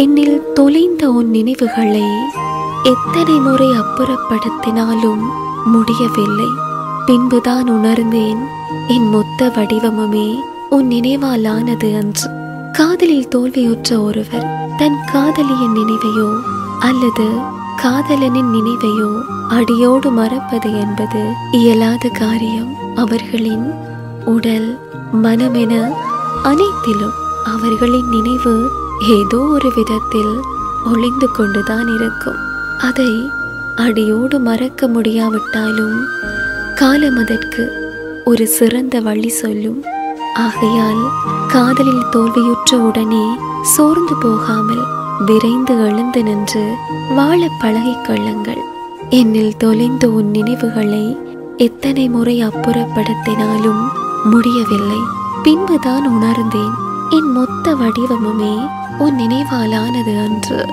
என்னில் தொலைந்த உன் நினைவுகளை எத்தனை முறை அப்புறப்படுத்தினாலும் முடியவில்லை. பின்புதான் உணர்ந்தேன் என் மொத்த வடிவமுமே உன் நினைவாலானது அன்று. காதலில் தோல்வியுற்ற ஒருவர் தன் காதலியின் நினைவையோ அல்லது காதலனின் நினைவையோ அடியோடு மறப்பது என்பது இயலாத காரியம். அவர்களின் உடல் மனமென அனைத்திலும் அவர்களின் நினைவு ஏதோ ஒரு விதத்தில் ஒளிந்து கொண்டுதான் இருக்கும். அதை அடியோடு மறக்க முடியாவிட்டாலும் காலம் அதற்கு ஒரு சிறந்த வழி சொல்லும். ஆகையால் காதலில் தோல்வியுற்ற உடனே சோர்ந்து போகாமல் விரைந்து எழுந்து நின்று வாழ பழகிக் கொள்ளுங்கள். என்னில் தொலைந்த உன் நினைவுகளை எத்தனை முறை அப்புறப்படுத்தினாலும் முடியவில்லை. பின்புதான் உணர்ந்தேன். என் மொத்த வடிவமுமே உன் நினைவாலானது அன்று.